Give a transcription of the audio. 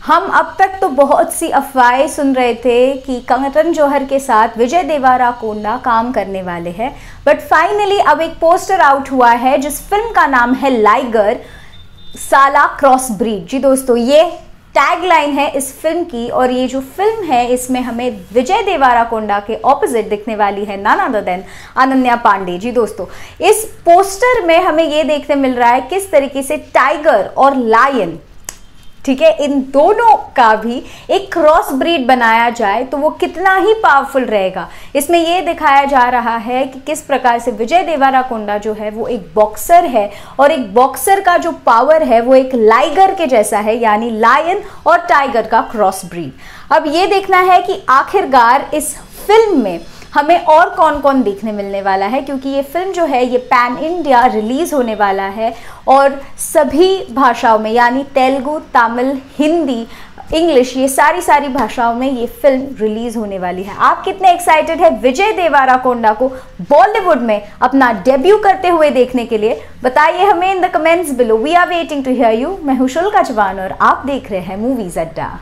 हम अब तक तो बहुत सी अफवाहें सुन रहे थे कि करण जौहर के साथ विजय देवारा कोंडा काम करने वाले हैं बट फाइनली अब एक पोस्टर आउट हुआ है जिस फ़िल्म का नाम है लाइगर साला क्रॉस ब्रीड जी दोस्तों, ये टैग लाइन है इस फ़िल्म की और ये जो फ़िल्म है, इसमें हमें विजय देवारा कोंडा के ऑपोजिट दिखने वाली है नाना ददन अनन्या पांडे। जी दोस्तों, इस पोस्टर में हमें ये देखने मिल रहा है किस तरीके से टाइगर और लायन ठीक है? इन दोनों का भी एक क्रॉस ब्रीड बनाया जाए तो वो कितना ही पावरफुल रहेगा। इसमें ये दिखाया जा रहा है कि किस प्रकार से विजय देवारा कोंडा जो है, वो एक बॉक्सर है और एक बॉक्सर का जो पावर है, वो एक लाइगर के जैसा है, यानी लायन और टाइगर का क्रॉस ब्रीड अब ये देखना है कि आखिरकार इस फ़िल्म में हमें और कौन कौन देखने मिलने वाला है? क्योंकि ये फ़िल्म जो है, ये पैन इंडिया रिलीज़ होने वाला है और सभी भाषाओं में, यानी तेलुगु, तमिल, हिंदी इंग्लिश ये सारी सारी भाषाओं में ये फ़िल्म रिलीज़ होने वाली है। आप कितने एक्साइटेड है विजय देवारा कोंडा को बॉलीवुड में अपना डेब्यू करते हुए देखने के लिए? बताइए हमें in the comments below we are waiting to hear you मैं हुशुल का जवान और आप देख रहे हैं मूवीज़ अड्डा